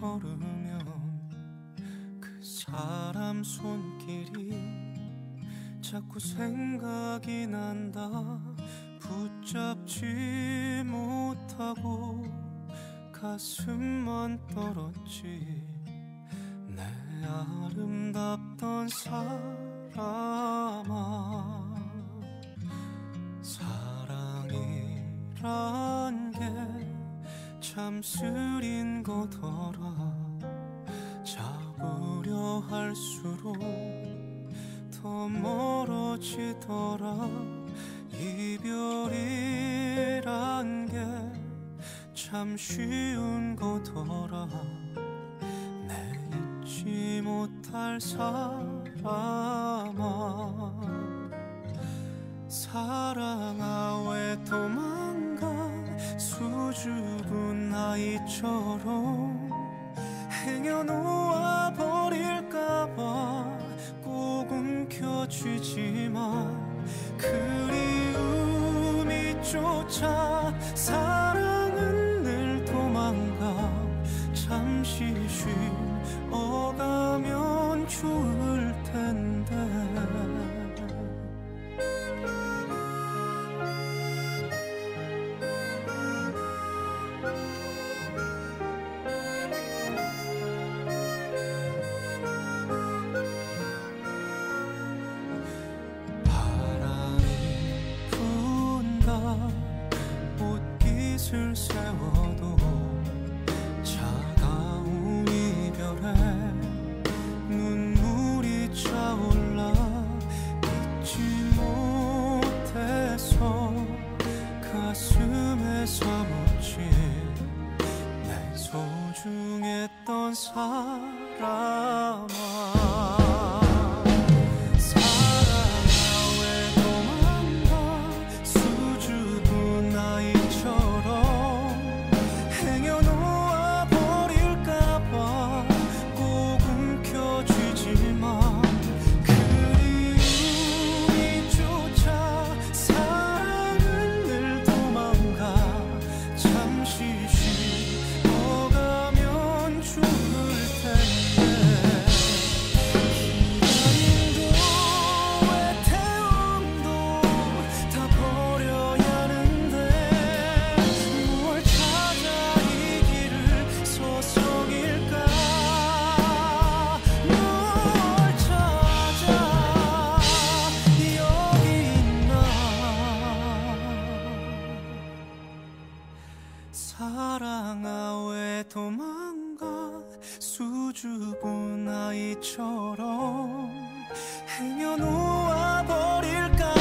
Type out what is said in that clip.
걸으면 그 사람 손길이 자꾸 생각이 난다. 붙잡지 못하고 가슴만 떨었지. 내 아름답던 사람 참 쓰린 거더라 잡으려 할수록 더 멀어지더라. 이별이란 게 참 쉬운 거더라. 내 잊지 못할 사람아. 사 아이처럼 행여놓아 버릴까봐 꼭 움켜쥐지만 그리움이 쫓아 사랑 옷깃을 세워도 차가운 이별에 눈물이 차올라 잊지 못해서 가슴에 사무친 내 소중했던 사람아 수줍은 아이처럼 행여 놓아버릴까봐.